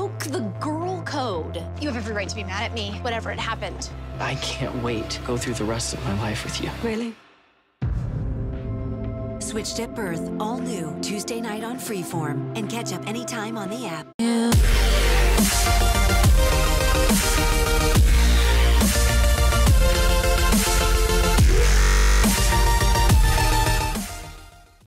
broke the girl code. You have every right to be mad at me, whatever it happened. I can't wait to go through the rest of my life with you. Really? Switched at Birth, all new, Tuesday night on Freeform, and catch up anytime on the app. Yeah.